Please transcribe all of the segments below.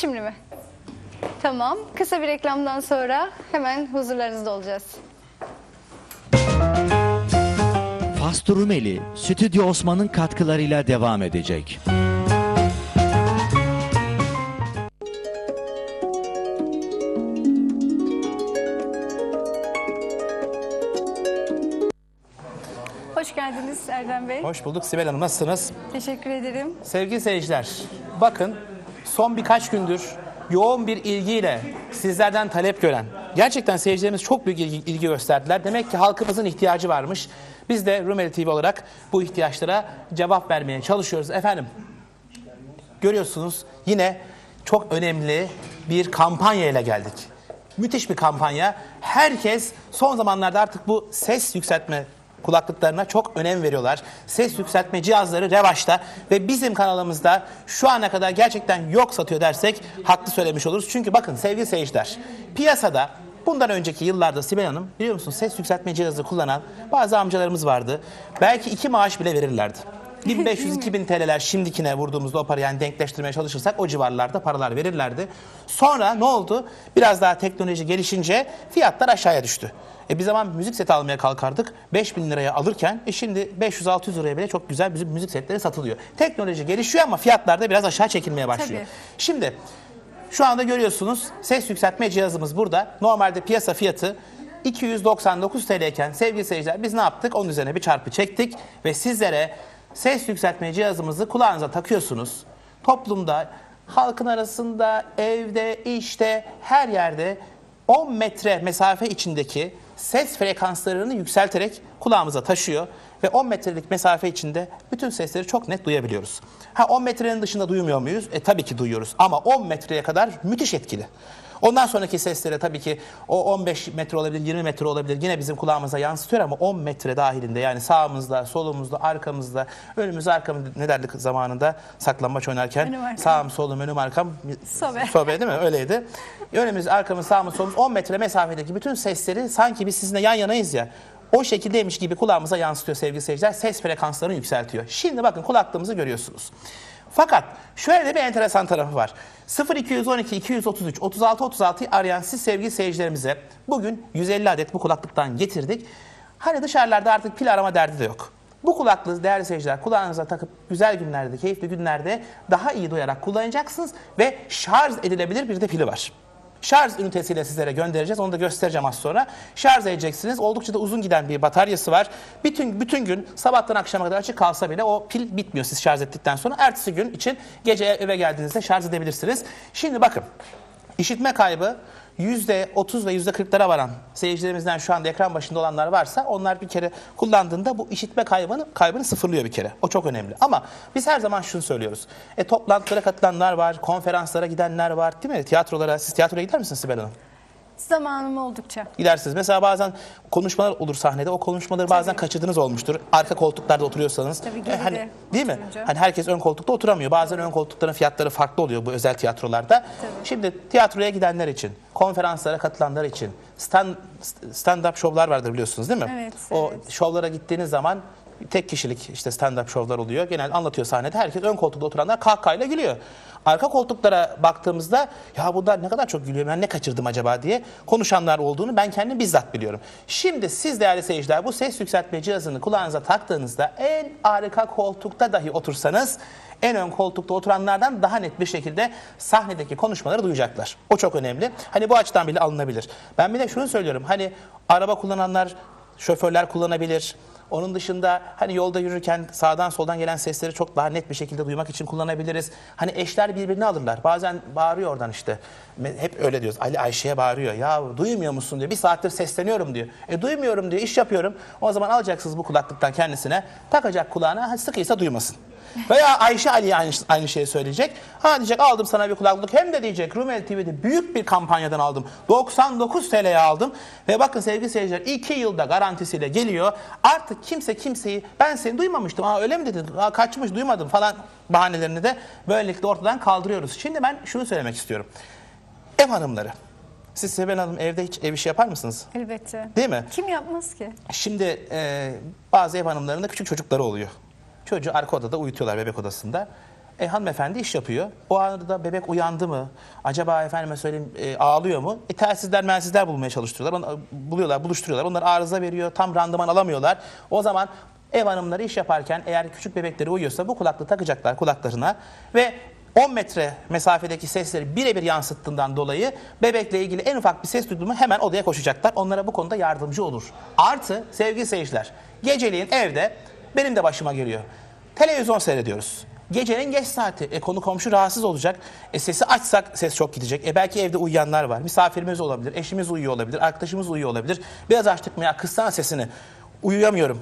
şimdi mi? Tamam. Kısa bir reklamdan sonra hemen huzurlarınızda olacağız. Faslı Rumeli, Stüdyo Osman'ın katkılarıyla devam edecek. Hoş geldiniz Erdem Bey. Hoş bulduk Sibel Hanım. Nasılsınız? Teşekkür ederim. Sevgili seyirciler, bakın son birkaç gündür yoğun bir ilgiyle sizlerden talep gören, gerçekten seyircilerimiz çok büyük ilgi, ilgi gösterdiler. Demek ki halkımızın ihtiyacı varmış. Biz de Rumeli TV olarak bu ihtiyaçlara cevap vermeye çalışıyoruz. Efendim, görüyorsunuz yine çok önemli bir kampanya ile geldik. Müthiş bir kampanya. Herkes son zamanlarda artık bu ses yükseltme kulaklıklarına çok önem veriyorlar. Ses yükseltme cihazları revaçta ve bizim kanalımızda şu ana kadar gerçekten yok satıyor dersek haklı söylemiş oluruz. Çünkü bakın sevgili seyirciler piyasada Bundan önceki yıllarda Sibel Hanım biliyor musun ses yükseltme cihazı kullanan bazı amcalarımız vardı. Belki iki maaş bile verirlerdi. 1500-2000 TL'ler şimdikine vurduğumuzda o parayı yani denkleştirmeye çalışırsak o civarlarda paralar verirlerdi. Sonra ne oldu? Biraz daha teknoloji gelişince fiyatlar aşağıya düştü. E bir zaman müzik seti almaya kalkardık. 5000 liraya alırken e şimdi 500-600 liraya bile çok güzel bizim müzik setleri satılıyor. Teknoloji gelişiyor ama fiyatlar da biraz aşağı çekilmeye başlıyor. Tabii. Şimdi şu anda görüyorsunuz ses yükseltme cihazımız burada. Normalde piyasa fiyatı 299 TL iken sevgili seyirciler biz ne yaptık? Onun üzerine bir çarpı çektik ve sizlere ses yükseltme cihazımızı kulağınıza takıyorsunuz. Toplumda, halkın arasında, evde, işte, her yerde 10 metre mesafe içindeki ses frekanslarını yükselterek kulağımıza taşıyor ve 10 metrelik mesafe içinde bütün sesleri çok net duyabiliyoruz. Ha 10 metrenin dışında duymuyor muyuz? E tabii ki duyuyoruz ama 10 metreye kadar müthiş etkili. Ondan sonraki seslere tabii ki o 15 metre olabilir, 20 metre olabilir. Yine bizim kulağımıza yansıtıyor ama 10 metre dahilinde yani sağımızda, solumuzda, arkamızda, önümüz arkamız ne derdik zamanında saklambaç oynarken sağım, solum, önüm, arkam Sobe. sobe değil mi? Öyleydi. Önümüz, arkamız, sağımız, solumuz 10 metre mesafedeki bütün sesleri sanki biz sizinle yan yanayız ya. O şekildeymiş gibi kulağımıza yansıtıyor sevgili seyirciler. Ses frekanslarını yükseltiyor. Şimdi bakın kulaklığımızı görüyorsunuz. Fakat şöyle de bir enteresan tarafı var. 0212 233 36 36'yı arayan siz sevgili seyircilerimize bugün 150 adet bu kulaklıktan getirdik. Hani dışarılarda artık pil arama derdi de yok. Bu kulaklığı değerli seyirciler kulağınıza takıp güzel günlerde, keyifli günlerde daha iyi duyarak kullanacaksınız ve şarj edilebilir bir de pili var. Şarj ünitesiyle sizlere göndereceğiz. Onu da göstereceğim az sonra. Şarj edeceksiniz. Oldukça da uzun giden bir bataryası var. Bütün bütün gün sabahtan akşama kadar açık kalsa bile o pil bitmiyor siz şarj ettikten sonra. Ertesi gün için gece eve geldiğinizde şarj edebilirsiniz. Şimdi bakın. İşitme kaybı %30 ve %40'lara varan seyircilerimizden şu anda ekran başında olanlar varsa onlar bir kere kullandığında bu işitme kaybını kaybını sıfırlıyor bir kere. O çok önemli. Ama biz her zaman şunu söylüyoruz. E toplantılara katılanlar var, konferanslara gidenler var değil mi? Tiyatrolara, siz tiyatroya gider misiniz Sibel Hanım? Zamanım oldukça. Gidersiniz. Mesela bazen konuşmalar olur sahnede. O konuşmaları bazen kaçırdığınız olmuştur. Arka koltuklarda oturuyorsanız. Tabii, E, geride hani, değil mi? oturunca. Hani herkes ön koltukta oturamıyor. Bazen ön koltukların fiyatları farklı oluyor bu özel tiyatrolarda. Şimdi tiyatroya gidenler için, konferanslara katılanlar için stand stand-up şovlar vardır biliyorsunuz değil mi? Evet, O evet. şovlara gittiğiniz zaman tek kişilik işte stand-up şovlar oluyor. Genel anlatıyor sahnede. Herkes ön koltukta oturanlar kahkahayla gülüyor. Arka koltuklara baktığımızda ya bunlar ne kadar çok gülüyor ben ne kaçırdım acaba diye konuşanlar olduğunu ben kendim bizzat biliyorum. Şimdi siz değerli seyirciler bu ses yükseltme cihazını kulağınıza taktığınızda en arka koltukta dahi otursanız en ön koltukta oturanlardan daha net bir şekilde sahnedeki konuşmaları duyacaklar. O çok önemli. Hani bu açıdan bile alınabilir. Ben bir de şunu söylüyorum. Hani araba kullananlar, şoförler kullanabilir. Onun dışında hani yolda yürürken sağdan soldan gelen sesleri çok daha net bir şekilde duymak için kullanabiliriz. Hani eşler birbirini alırlar. Bazen bağırıyor oradan işte. Hep öyle diyoruz. Ali Ayşe'ye bağırıyor. Ya duymuyor musun diyor. Bir saattir sesleniyorum diyor. E duymuyorum diyor. iş yapıyorum. O zaman alacaksınız bu kulaklıktan kendisine. Takacak kulağına. Sıkıysa duymasın. Veya Ayşe Ali'ye aynı, aynı şeyi söyleyecek. Ha diyecek aldım sana bir kulaklık. Hem de diyecek Rumeli TV'de büyük bir kampanyadan aldım. 99 TL'ye aldım. Ve bakın sevgili seyirciler 2 yılda garantisiyle geliyor. Artık kimse kimseyi ben seni duymamıştım. Aa öyle mi dedin? Aa, kaçmış duymadım falan bahanelerini de böylelikle ortadan kaldırıyoruz. Şimdi ben şunu söylemek istiyorum. Ev hanımları. Siz Sibel Hanım evde hiç ev işi yapar mısınız? Elbette. Değil mi? Kim yapmaz ki? Şimdi e, bazı ev hanımlarında küçük çocukları oluyor. Çocuğu arka odada uyutuyorlar bebek odasında. E, hanımefendi iş yapıyor. O arada bebek uyandı mı? Acaba efendime söyleyeyim e, ağlıyor mu? E, telsizler mensizler bulmaya çalıştırıyorlar. Onu, buluyorlar, buluşturuyorlar. Onlar arıza veriyor. Tam randıman alamıyorlar. O zaman ev hanımları iş yaparken eğer küçük bebekleri uyuyorsa bu kulaklığı takacaklar kulaklarına ve 10 metre mesafedeki sesleri birebir yansıttığından dolayı bebekle ilgili en ufak bir ses duydu mu hemen odaya koşacaklar. Onlara bu konuda yardımcı olur. Artı sevgili seyirciler geceliğin evde benim de başıma geliyor. Televizyon seyrediyoruz. Gecenin geç saati. E, konu komşu rahatsız olacak. E, sesi açsak ses çok gidecek. E, belki evde uyuyanlar var. Misafirimiz olabilir. Eşimiz uyuyor olabilir. Arkadaşımız uyuyor olabilir. Biraz açtık mı ya kıssana sesini. Uyuyamıyorum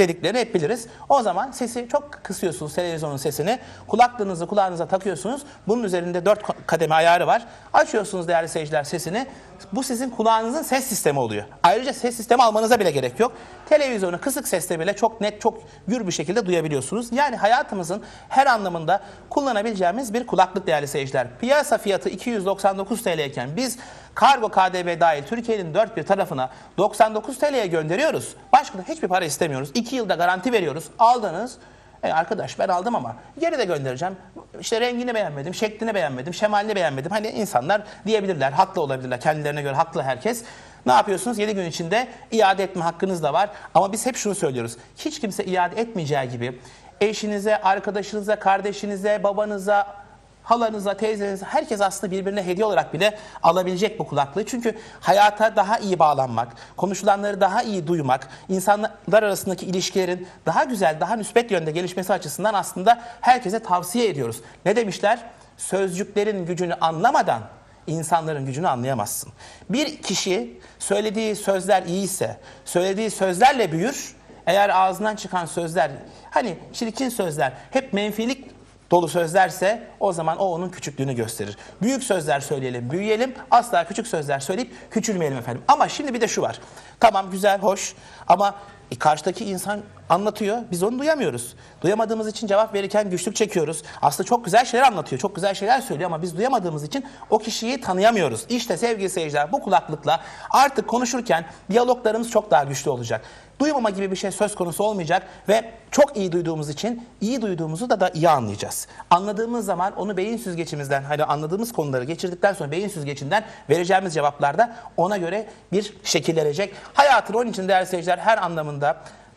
dediklerini hep biliriz. O zaman sesi çok kısıyorsunuz televizyonun sesini. Kulaklığınızı kulağınıza takıyorsunuz. Bunun üzerinde dört kademe ayarı var. Açıyorsunuz değerli seyirciler sesini. Bu sizin kulağınızın ses sistemi oluyor. Ayrıca ses sistemi almanıza bile gerek yok. Televizyonu kısık sesle bile çok net, çok gür bir şekilde duyabiliyorsunuz. Yani hayatımızın her anlamında kullanabileceğimiz bir kulaklık değerli seyirciler. Piyasa fiyatı 299 TL iken biz kargo KDV dahil Türkiye'nin dört bir tarafına 99 TL'ye gönderiyoruz. Başka da hiçbir para istemiyoruz. 2 yılda garanti veriyoruz. Aldınız. E arkadaş ben aldım ama geri de göndereceğim. İşte rengini beğenmedim, şeklini beğenmedim, şemalini beğenmedim. Hani insanlar diyebilirler, haklı olabilirler. Kendilerine göre haklı herkes. Ne yapıyorsunuz? 7 gün içinde iade etme hakkınız da var. Ama biz hep şunu söylüyoruz. Hiç kimse iade etmeyeceği gibi eşinize, arkadaşınıza, kardeşinize, babanıza, halanıza, teyzenize, herkes aslında birbirine hediye olarak bile alabilecek bu kulaklığı. Çünkü hayata daha iyi bağlanmak, konuşulanları daha iyi duymak, insanlar arasındaki ilişkilerin daha güzel, daha müspet yönde gelişmesi açısından aslında herkese tavsiye ediyoruz. Ne demişler? Sözcüklerin gücünü anlamadan insanların gücünü anlayamazsın. Bir kişi söylediği sözler iyiyse, söylediği sözlerle büyür. Eğer ağzından çıkan sözler, hani çirkin sözler, hep menfilik dolu sözlerse o zaman o onun küçüklüğünü gösterir. Büyük sözler söyleyelim, büyüyelim. Asla küçük sözler söyleyip küçülmeyelim efendim. Ama şimdi bir de şu var. Tamam güzel, hoş ama e, karşıdaki insan anlatıyor. Biz onu duyamıyoruz. Duyamadığımız için cevap verirken güçlük çekiyoruz. Aslında çok güzel şeyler anlatıyor. Çok güzel şeyler söylüyor ama biz duyamadığımız için o kişiyi tanıyamıyoruz. İşte sevgili seyirciler bu kulaklıkla artık konuşurken diyaloglarımız çok daha güçlü olacak. Duymama gibi bir şey söz konusu olmayacak ve çok iyi duyduğumuz için iyi duyduğumuzu da da iyi anlayacağız. Anladığımız zaman onu beyin süzgecimizden hani anladığımız konuları geçirdikten sonra beyin süzgecinden vereceğimiz cevaplarda ona göre bir şekillenecek. Hayatın onun için değerli seyirciler her anlamında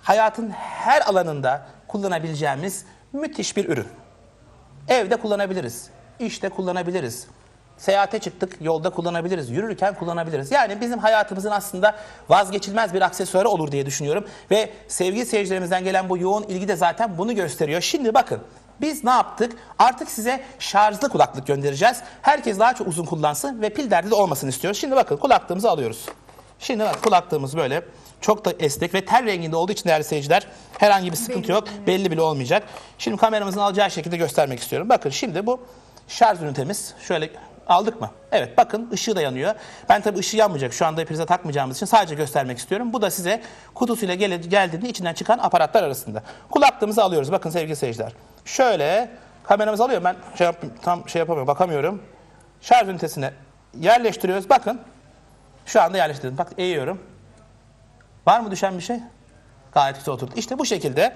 hayatın her alanında kullanabileceğimiz müthiş bir ürün. Evde kullanabiliriz, işte kullanabiliriz. Seyahate çıktık, yolda kullanabiliriz, yürürken kullanabiliriz. Yani bizim hayatımızın aslında vazgeçilmez bir aksesuarı olur diye düşünüyorum. Ve sevgili seyircilerimizden gelen bu yoğun ilgi de zaten bunu gösteriyor. Şimdi bakın biz ne yaptık? Artık size şarjlı kulaklık göndereceğiz. Herkes daha çok uzun kullansın ve pil derdi de olmasını istiyoruz. Şimdi bakın kulaklığımızı alıyoruz. Şimdi bak kulaklığımız böyle çok da esnek ve ter renginde olduğu için değerli seyirciler herhangi bir sıkıntı yok. Belli bile olmayacak. Şimdi kameramızın alacağı şekilde göstermek istiyorum. Bakın şimdi bu şarj ünitemiz. Şöyle aldık mı? Evet bakın ışığı da yanıyor. Ben tabii ışığı yanmayacak şu anda prize takmayacağımız için sadece göstermek istiyorum. Bu da size kutusuyla gel geldiğinde içinden çıkan aparatlar arasında. Kulaklığımızı alıyoruz bakın sevgili seyirciler. Şöyle kameramızı alıyor ben şey yap, tam şey yapamıyorum bakamıyorum. Şarj ünitesine yerleştiriyoruz bakın. Şu anda yerleştirdim. Bak eğiyorum. Var mı düşen bir şey? Gayet güzel oturdu. İşte bu şekilde.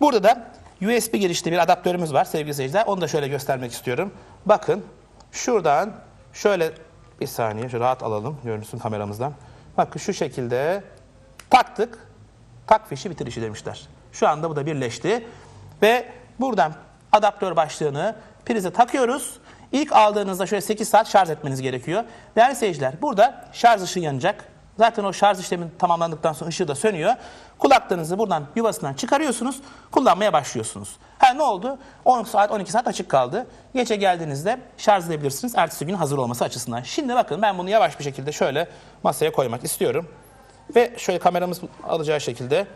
Burada da USB girişli bir adaptörümüz var sevgili seyirciler. Onu da şöyle göstermek istiyorum. Bakın şuradan şöyle bir saniye şöyle rahat alalım görünsün kameramızdan. Bakın şu şekilde taktık. Tak fişi bitirişi demişler. Şu anda bu da birleşti. Ve buradan adaptör başlığını prize takıyoruz. İlk aldığınızda şöyle 8 saat şarj etmeniz gerekiyor. Değerli seyirciler burada şarj ışığı yanacak. Zaten o şarj işlemi tamamlandıktan sonra ışığı da sönüyor. Kulaklığınızı buradan yuvasından çıkarıyorsunuz. Kullanmaya başlıyorsunuz. Ha ne oldu? 10 saat 12 saat açık kaldı. Gece geldiğinizde şarj edebilirsiniz. Ertesi gün hazır olması açısından. Şimdi bakın ben bunu yavaş bir şekilde şöyle masaya koymak istiyorum. Ve şöyle kameramız alacağı şekilde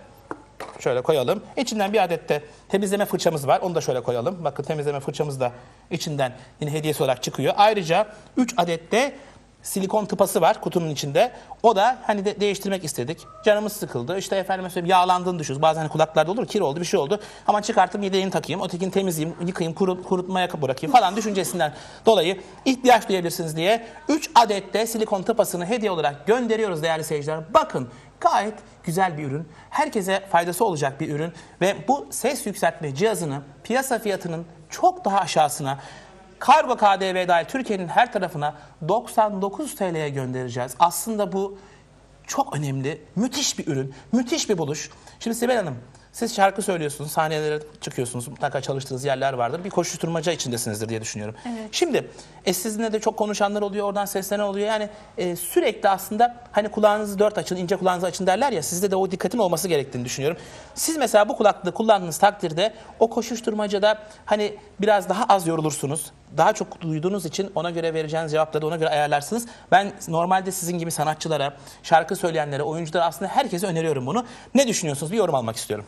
şöyle koyalım. İçinden bir adet de temizleme fırçamız var. Onu da şöyle koyalım. Bakın temizleme fırçamız da içinden yine hediyesi olarak çıkıyor. Ayrıca 3 adet de silikon tıpası var kutunun içinde. O da hani de değiştirmek istedik. Canımız sıkıldı. İşte efendim söyleyeyim yağlandığını düşünüyoruz. Bazen hani kulaklarda olur, kir oldu, bir şey oldu. Ama çıkartıp yedeğini takayım, ötekini temizleyeyim, yıkayayım, kuru, kurutmaya bırakayım falan düşüncesinden dolayı ihtiyaç duyabilirsiniz diye 3 adet de silikon tıpasını hediye olarak gönderiyoruz değerli seyirciler. Bakın Gayet güzel bir ürün. Herkese faydası olacak bir ürün. Ve bu ses yükseltme cihazını piyasa fiyatının çok daha aşağısına kargo KDV dahil Türkiye'nin her tarafına 99 TL'ye göndereceğiz. Aslında bu çok önemli, müthiş bir ürün, müthiş bir buluş. Şimdi Sibel Hanım, siz şarkı söylüyorsunuz, sahnelere çıkıyorsunuz, mutlaka çalıştığınız yerler vardır. Bir koşuşturmaca içindesinizdir diye düşünüyorum. Şimdi e, sizinle de çok konuşanlar oluyor, oradan seslenen oluyor. Yani e, sürekli aslında hani kulağınızı dört açın, ince kulağınızı açın derler ya, sizde de o dikkatin olması gerektiğini düşünüyorum. Siz mesela bu kulaklığı kullandığınız takdirde o koşuşturmacada hani biraz daha az yorulursunuz. Daha çok duyduğunuz için ona göre vereceğiniz cevapları da ona göre ayarlarsınız. Ben normalde sizin gibi sanatçılara, şarkı söyleyenlere, oyunculara aslında herkese öneriyorum bunu. Ne düşünüyorsunuz? Bir yorum almak istiyorum.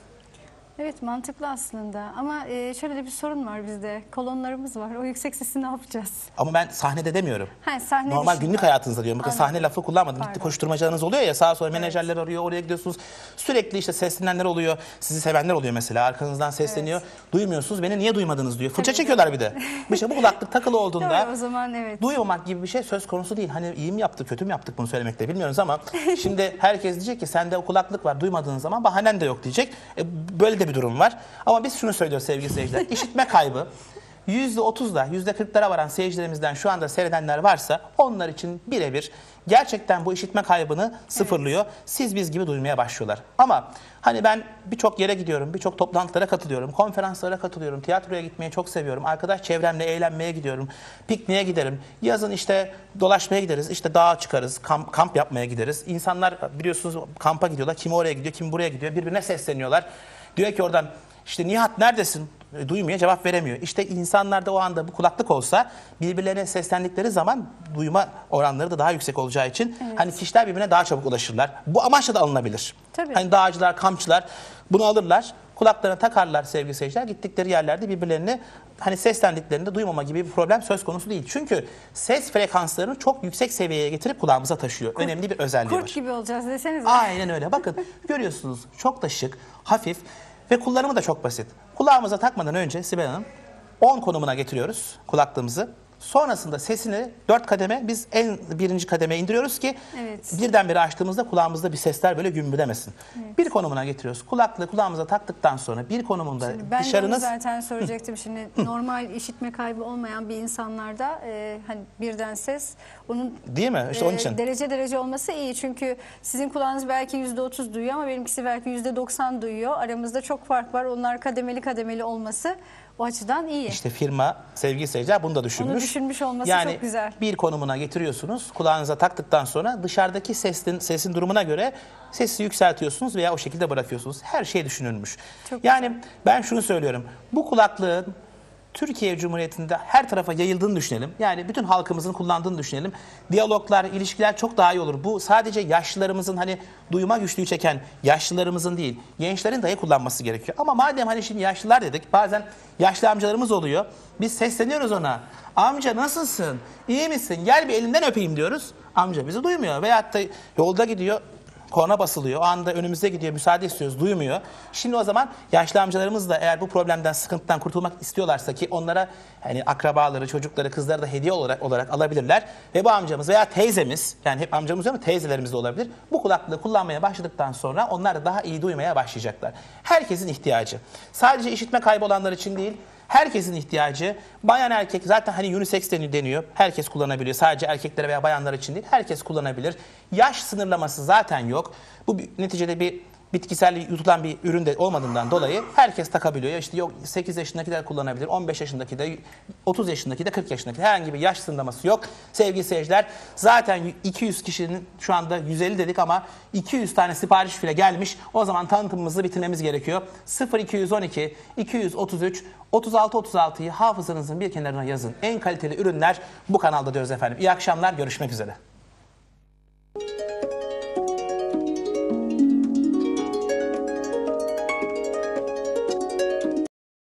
Evet mantıklı aslında ama e, şöyle de bir sorun var bizde. Kolonlarımız var. O yüksek sesi ne yapacağız? Ama ben sahnede demiyorum. Ha, sahne Normal dışında. günlük hayatınızda diyorum. Bakın Anladım. sahne lafı kullanmadım. Gitti Pardon. koşturmacalarınız oluyor ya sağa sola menajerler arıyor, oraya gidiyorsunuz. Sürekli işte seslenenler oluyor. Sizi sevenler oluyor mesela. Arkanızdan sesleniyor. Duymuyorsunuz. Beni niye duymadınız diyor. Fırça çekiyorlar bir de. Bir şey bu kulaklık takılı olduğunda Doğru, o zaman evet. duymamak gibi bir şey söz konusu değil. Hani iyi mi yaptık, kötü mü yaptık bunu söylemekte bilmiyoruz ama şimdi herkes diyecek ki sende o kulaklık var duymadığın zaman bahanen de yok diyecek. E, böyle de bir durum var. Ama biz şunu söylüyoruz sevgili seyirciler. İşitme kaybı %30'da %40'lara varan seyircilerimizden şu anda seyredenler varsa onlar için birebir gerçekten bu işitme kaybını sıfırlıyor. Siz biz gibi duymaya başlıyorlar. Ama hani ben birçok yere gidiyorum, birçok toplantılara katılıyorum, konferanslara katılıyorum, tiyatroya gitmeyi çok seviyorum. Arkadaş çevremle eğlenmeye gidiyorum, pikniğe giderim. Yazın işte dolaşmaya gideriz, işte dağa çıkarız, kamp, kamp yapmaya gideriz. İnsanlar biliyorsunuz kampa gidiyorlar, kimi oraya gidiyor, kimi buraya gidiyor, birbirine sesleniyorlar. Diyor ki oradan işte Nihat neredesin? E, Duymuyor, cevap veremiyor. İşte insanlarda o anda bu kulaklık olsa birbirlerine seslendikleri zaman duyma oranları da daha yüksek olacağı için hani kişiler birbirine daha çabuk ulaşırlar. Bu amaçla da alınabilir. Tabii. Hani dağcılar, kampçılar bunu alırlar. Kulaklarına takarlar sevgili seyirciler. Gittikleri yerlerde birbirlerini hani seslendiklerinde duymama gibi bir problem söz konusu değil. Çünkü ses frekanslarını çok yüksek seviyeye getirip kulağımıza taşıyor. Önemli bir özelliği var. Kurt gibi olacağız desenize. Aynen öyle. Bakın görüyorsunuz çok da şık, hafif ve kullanımı da çok basit. Kulağımıza takmadan önce Sibel Hanım 10 konumuna getiriyoruz kulaklığımızı. Sonrasında sesini 4 kademe biz en birinci kademeye indiriyoruz ki Evet. birdenbire açtığımızda kulağımızda bir sesler böyle gümbüdemesin. Bir konumuna getiriyoruz. Kulaklığı kulağımıza taktıktan sonra bir konumunda Ben de onu dışarınız zaten soracaktım şimdi normal işitme kaybı olmayan bir insanlarda e, hani birden ses onun değil mi? İşte onun e, için. derece derece olması iyi çünkü sizin kulağınız belki %30 duyuyor ama benimkisi belki %90 duyuyor. Aramızda çok fark var. Onlar kademeli kademeli olması o açıdan iyi. İşte firma sevgili seyirciler bunu da düşünmüş. düşünmüş olması yani çok güzel. bir konumuna getiriyorsunuz. Kulağınıza taktıktan sonra dışarıdaki sesin, sesin durumuna göre sesi yükseltiyorsunuz veya o şekilde bırakıyorsunuz. Her şey düşünülmüş. Çok yani ben şunu söylüyorum. Bu kulaklığın Türkiye Cumhuriyeti'nde her tarafa yayıldığını düşünelim. Yani bütün halkımızın kullandığını düşünelim. Diyaloglar, ilişkiler çok daha iyi olur. Bu sadece yaşlılarımızın hani duyma güçlüğü çeken yaşlılarımızın değil, gençlerin dahi kullanması gerekiyor. Ama madem hani şimdi yaşlılar dedik, bazen yaşlı amcalarımız oluyor. Biz sesleniyoruz ona. Amca nasılsın? İyi misin? Gel bir elinden öpeyim diyoruz. Amca bizi duymuyor. Veyahut da yolda gidiyor, korna basılıyor. O anda önümüze gidiyor, müsaade istiyoruz, duymuyor. Şimdi o zaman yaşlı amcalarımız da eğer bu problemden, sıkıntıdan kurtulmak istiyorlarsa ki onlara hani akrabaları, çocukları, kızları da hediye olarak olarak alabilirler. Ve bu amcamız veya teyzemiz, yani hep amcamız diyor ama teyzelerimiz de olabilir. Bu kulaklığı kullanmaya başladıktan sonra onlar da daha iyi duymaya başlayacaklar. Herkesin ihtiyacı. Sadece işitme kaybı olanlar için değil, Herkesin ihtiyacı. Bayan erkek zaten hani unisex deni- deniyor. Herkes kullanabiliyor. Sadece erkeklere veya bayanlar için değil. Herkes kullanabilir. Yaş sınırlaması zaten yok. Bu neticede bir bitkisel yutulan bir ürün de olmadığından dolayı herkes takabiliyor. Ya işte yok 8 yaşındaki de kullanabilir, 15 yaşındaki de, 30 yaşındaki de 40 yaşındaki de herhangi bir yaş sınırlaması yok. Sevgili seyirciler zaten 200 kişinin şu anda 150 dedik ama 200 tane sipariş bile gelmiş. O zaman tanıtımımızı bitirmemiz gerekiyor. 0212 233 36 36'yı hafızanızın bir kenarına yazın. En kaliteli ürünler bu kanalda diyoruz efendim. İyi akşamlar, görüşmek üzere.